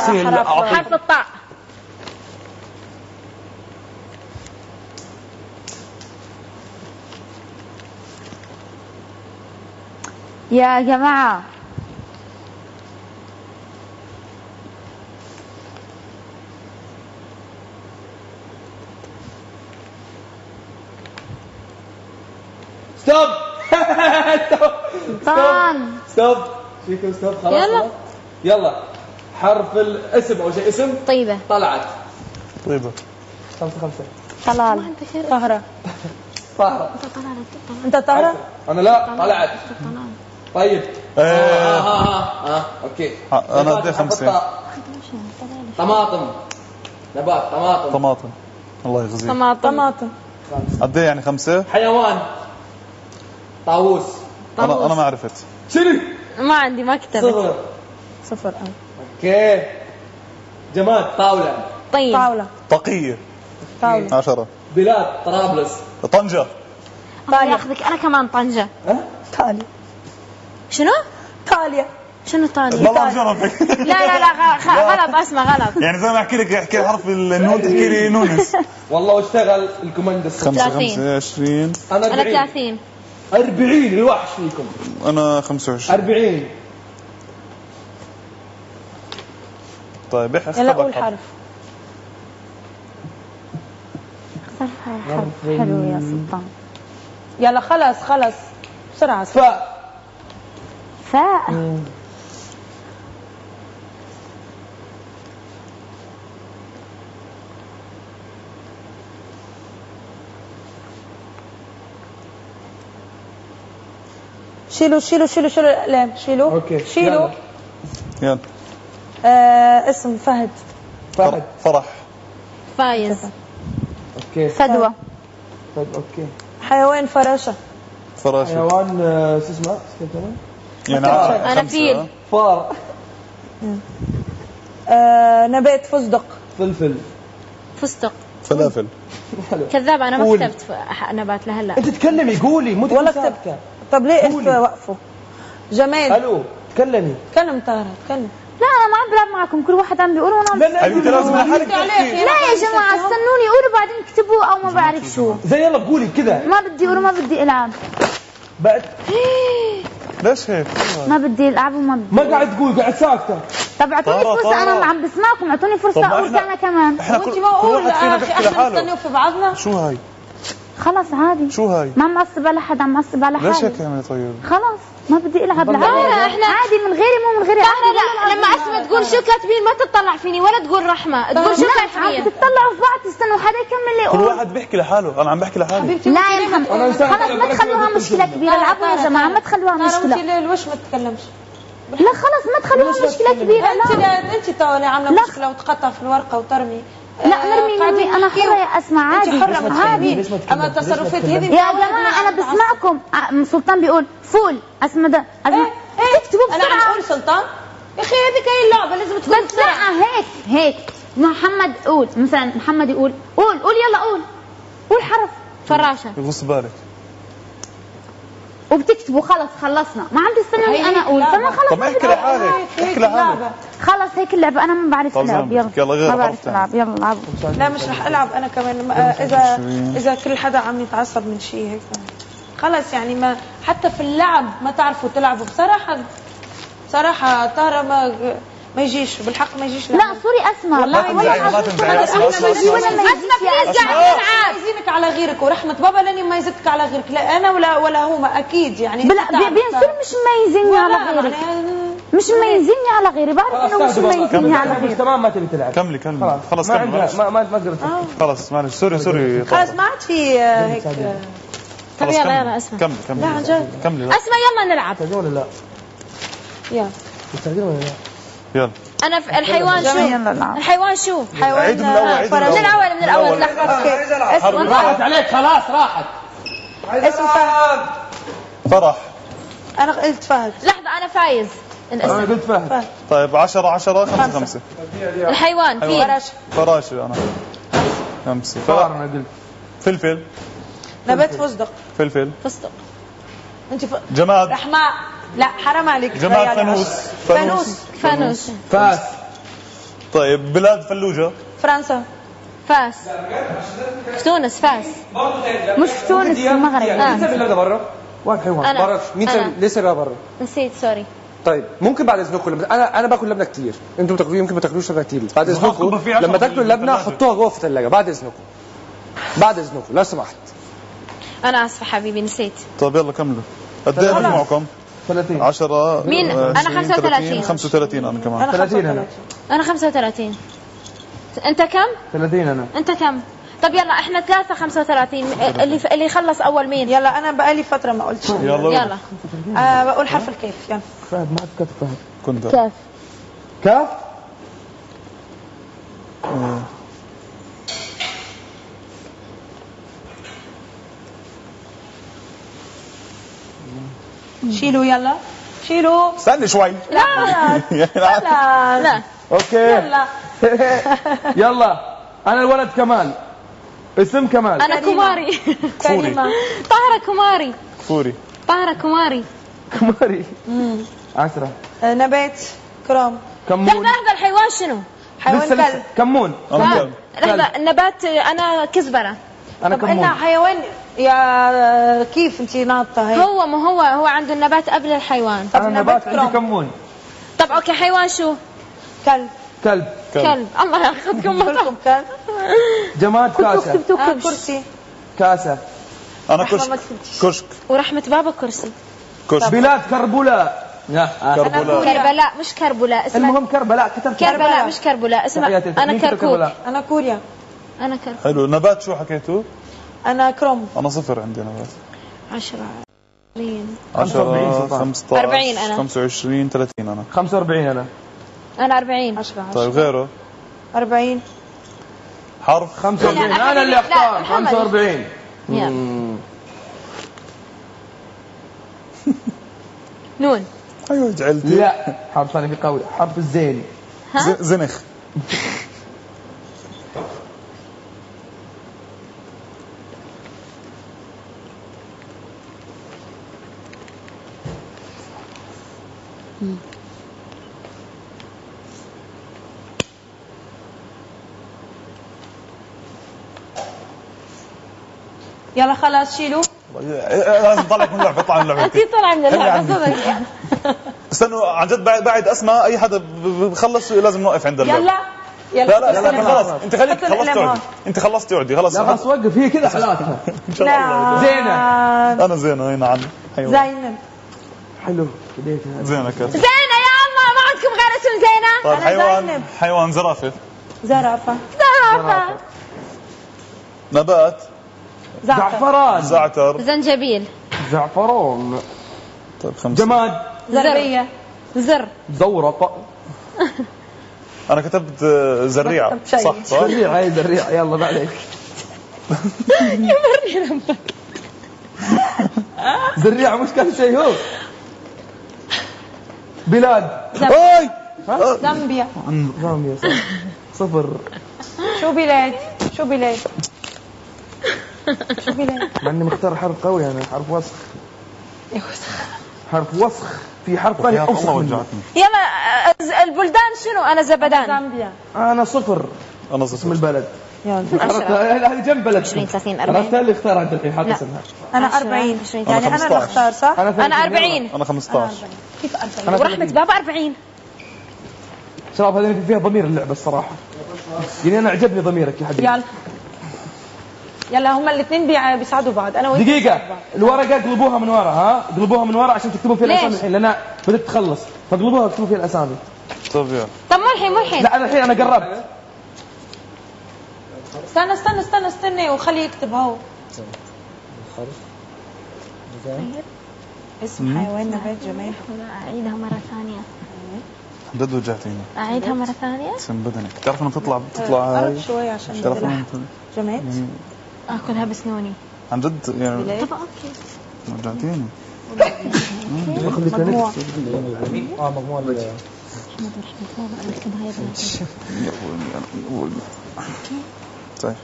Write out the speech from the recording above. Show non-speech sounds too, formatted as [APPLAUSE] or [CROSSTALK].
حرف حرف الطاء. يا جماعة. ستوب stop شيكو stop خلاص يلا. يلا حرف الاسم اول شيء اسم؟ طيبة. طلعت. طيبة. خمسة خمسة. طلال. طهرة. [LAUGHS] طاهرة أنت طهرة؟ أنا لا طلعت. طيب. إيه. آه آه آه. آه. okay. آه، أنا أدي خمسة. الطاء. طماطم. نبات طماطم. طماطم. الله يغزيك طماطم. طماطم. قد يعني خمسة. حيوان. طاووس. أنا أنا ما عرفت. شنو؟ ما عندي ما كتبت. صفر. صفر أه. أوكي. جماد طاولة. طيب طاولة. طاقية طاولة. عشرة. بلاد طرابلس. طنجة. الله ياخذك. أنا كمان طنجة. ها؟ طالية. شنو؟ طالية. شنو طالي؟ والله جربك لا لا لا غ- غ- غلط أسمع غلط. يعني زي ما أحكي لك أحكي حرف النون تحكي لي نونس. [LAUGHS] والله واشتغل ثلاثين. خمسة عشرين. أنا أنا 40 30 40 الوحش فيكم. خمسة وعشرين. 40 طيب إحنا يلا اختار قول لك حرف. حرف. حرف حلو يا سلطان. يلا خلص خلص بسرعة فاء. فاء شيلوا شيلوا شيلوا شيلوا الأقلام. شيلوا. okay شيلوا. يلا. آه اسم فهد. فهد. فرح. فايز. okay. فدوى. طيب okay. حيوان فراشة. فراشة. حيوان آه، شو اسمه؟ يعني أنا. خمسة، فيل. فار. آه نبات فستق. فلفل. فستق. فلافل. حلو. كذاب أنا ما. كتبت نبات لهلا. أنت تكلمي قولي مو ولا كتبت. طب ليه وقفوا؟ جمال. ألو تكلمي. تكلم طاهرة تكلم لا أنا ما عم بلعب معكم كل واحد عم بيقول وأنا عم لا حبيبتي لازم لحالك لا يا جماعة استنوني قولوا بعدين اكتبوا أو ما بعرف شو زي يلا قولي كذا ما بدي أقول وما بدي العب بعد ليش هيك؟ ما بدي العب وما بدي ما قاعد تقول قاعد ساكتة طب اعطوني طارة. أنا عم بسمعكم اعطوني ما أقول أنا كمان إحنا وانت كل, ما واحد فينا أخي بيحكي إحنا لحاله في بعضنا شو هاي؟ خلص عادي. شو هاي؟ ما معصب على حدا معصب على ليش حالي هيك يعني طيب؟ خلص ما بدي إلعب. لا، إحنا- عادي من غيري مو من غيري. عادي لا لما اسمع تقول شو كاتبين ما تطلع فيني ولا تقول رحمة. تقول شو كاتبين. تطلعوا في بعض تستنوا حدا يكمل لي. كل واحد بيحكي لحاله. أنا عم بحكي لحالي. لا يا محمد خلص طيب، ما تخلوها أتكلم. كبيرة. العبوا يا جماعة ما تخلوها مشكلة. ليه الوش ما تتكلمش؟ لا خلص ما تخلوها مشكلة كبيرة انت لا انت تو اللي عامله. مشكلة وتقطع في الورقة وترمي. لا آه، نرمي قاعدين نرمي أنا يا أسمع أنت عادي. حره تكلم؟ أما التصرفات؟ هذه يا جماعة أنا بسمعكم. آه، سلطان بيقول فول اسمه ده إيه أسمع. إيه اكتبوا أنا عم بسرعة. أقول سلطان؟ يا أخي هذيك هي اللعبه لازم تكون بس لا هيك هيك. محمد قول. مثلا محمد يقول قول قول يلا قول. قول حرف. فراشة. يغص بالك وبتكتبوا خلص خلصنا. ما عم تستنوني هي أنا خلص طب احكي لحالك هيك احكي لحالك اللعبة. خلص هيك اللعبة أنا ما بعرف زين، يلا. يلا غير ما بعرف تاني. ألعب. يلا العبوا لا مش رح ألعب أنا كمان. ما- إذا إذا كل حدا عم يتعصب من شيء هيك. خلص يعني ما حتى في اللعب ما تعرفوا تلعبوا. بصراحة بصراحة طارة ما ما يجيش بالحق ما يجيش. لا سوري أسمع. بيجي ولا أسمع. بليز أسماء. قاعد نلعب يزينك على غيرك. ورحمة بابا لاني ما يزيدك على غيرك. لا أنا ولا ولا هما أكيد يعني. بلا تعرف. بينصر مش مميزيني على غيرك. مش مميزيني على غيري. بعرف خلاص إنه مش. مميزيني على غيري تمام ما تبي تلعب. كملي كملي. خلاص. كملي. ما ما ما قدرت. خلص معلش. sorry sorry. خلاص ما عاد في آه، هيك آه، طب خلص يلا. يلا أسمع. كملي كملي لا، عن جد. كملي لا. أسمع يلا نلعب. ولا لا؟ يا تستعجلون ولا لا؟ يلا. أنا في الحيوان شو؟ العب الحيوان شو؟ حيوان عيد من الأول، آه، من فرح. من الأول من الأول. لحظة. اسمه راحت عليك خلاص راحت. اسمه فهد فرح. أنا قلت فهد. لحظة أنا فايز. أنا قلت فهد. طيب 10 10 5 5 الحيوان فيل. فراشة. فراشة أنا. خمسة. فار فرح. أنا قلت. فلفل. نبات فستق. فلفل. فستق. أنت ف... جماد. رحماء. لا حرام عليك. جماد فانوس. فانوس. فانوس. فاس. طيب بلاد فلوجة. فرنسا. فاس. في تونس فاس. مش في تونس في المغرب. مين سبب برا؟ واحد حيوان. برا. مين. سبب ليه سببها برا؟ نسيت sorry. طيب ممكن بعد إذنكم لما أنا أنا باكل لبنة كتير. أنتم بتاكلوا يمكن ما تاكلوش لبنة كتير. بعد إذنكم لما تاكلوا اللبنه. حطوها جوه في الثلاجه بعد إذنكم. بعد إذنكم. لو سمحت. أنا آسفة حبيبي نسيت. طيب يلا كملوا. قد إيه مجموعكم؟ 30 10 مين؟ أنا 35. 35 أنا كمان. أنا. 30 أنا. 35 أنا 35 أنت كم؟ 30 أنا. أنت كم؟ طب يلا إحنا ثلاثة 35 اللي اللي يخلص أول مين؟ يلا أنا بقالي فترة ما قلتش. يلا. يلا. آه بقول حرف الكيف. يلا. فهد ما كتب فهد. كنت. كيف؟ كاف شيلوا يلا. شيلوا. استني شوي. لا لا. [LAUGHS] لا. okay. يلا. [LAUGHS] يلا. أنا الولد كمال. اسم كمال. أنا كماري. كريمة. طاهرة كماري. فوري طاهرة كماري. كماري. 10 آه، نبات كرام. لحظة كمون لحظة الحيوان شنو؟ حيوان لسه لسه. كلب. كمون. لا لحظة. النبات أنا كزبرة. قلنا كمون. حيوان يا كيف انت ناطة هيك؟ هو ما هو هو عنده النبات قبل الحيوان. أنا نبات نبات عندي كرام. كمون طب okay حيوان شو؟ كلب. كلب. كلب. الله ياخذكم كلكم كلب. جماد كاسة. آه كرسي. كاسة. أنا كشك. كشك. ورحمة بابا كرسي. كشك. بلاد كربلاء. لا كربلاء. كربلاء. مش كربلاء. اسمها المهم كربلاء. كتبت كربلاء. مش كربلاء. اسمها. أنا كركوك؟ أنا كوريا. أنا كركوك. حلو. نبات شو حكيتوا؟ أنا كروم. أنا صفر عندي 10 20 45 10 سلطان. 15 40 أنا. 25 30 أنا. 45 أنا. أنا 40 10 طيب غيره. 40 حرف. 45 لا، أنا اللي لا، أختار. محمد. 45 يلا. مم. [LAUGHS] نون. أيوه جعلتي لا. حرف ثاني في قوي حرف الزين. زنخ. [LAUGHS] يلا خلاص شيلوا. لازم طلعك من اللعبة اطلع من اللعبة. انت طلع من صدق. استنوا عن جد بعد بعد اسماء أي حدا بخلص لازم نوقف عند اللعبة. يلا. يلا لا لا لا, خلاص انت خليك خلصت اعدي انت خلصت اعدي خلاص. لا خلاص وقف. هي كذا حالاتها إن شاء الله. زينة. أنا زينة هنا عن حيوان. زينب. حلو. زينة كانت. زينة يا الله ما عندكم غير اسم زينة؟ طيب أنا حيوان زينب. حيوان زرافة. زرافة. زرافة. نبات. زعفران. زعتر. زنجبيل. زعفران. طيب خمسة. جماد. زربية. زر. زورق [LAUGHS] أنا كتبت آه، شيء. صح صح؟ زريع هاي زريع يلا بعدك [LAUGHS] زريع مش كان شيء هو. بلاد. زامبيا. زامبيا صح. صفر. شو بلاد؟ شو بلاد؟ شو بلاد؟ مع اني مختار حرف قوي أنا حرف وسخ. حرف وسخ في حرف ثاني. يا أوسخ. وجعتني. يلا البلدان شنو؟ أنا زبدان. زامبيا أنا صفر. أنا اسم صفر البلد. يلا. هذه جنب بلد 20 30 عرفت 40 اللي اختار عند الحين حط لا. اسمها. أنا عشرة، 40 عشرين، يعني أنا اللي 15. اختار صح؟ أنا 30 40 أنا 15 كيف 40 أنا ورحمة 30. بابا 40 شباب هذه فيها ضمير اللعبة الصراحة. يعني أنا عجبني ضميرك يا حبيبي. يلا. يلا هم الاثنين بيساعدوا بعض. أنا وأنت دقيقة. الورقة قلبوها من ورا ها؟ قلبوها من ورا عشان تكتبوا فيها؟ الأسامي. الحين لأن بدأت تخلص. فقلبوها واكتبوا فيها الأسامي. طيب يلا. طب مو الحين مو الحين. لا أنا الحين أنا قربت. استنى استنى استنى استنى وخليه يكتب هو اسم حيوان نبات جماد. أعيدها مرة ثانية. جد وجعتيني أعيدها مرة ثانية؟ اقسم بدنك. تعرف إنه بتطلع بتطلع قرب هاي؟ شوي عشان تعرف جماد؟ آكلها بسنوني. عن جد؟ يعني طب أوكي. وجعتيني مجموع آه مجموعة اكتبها يا بنات طيب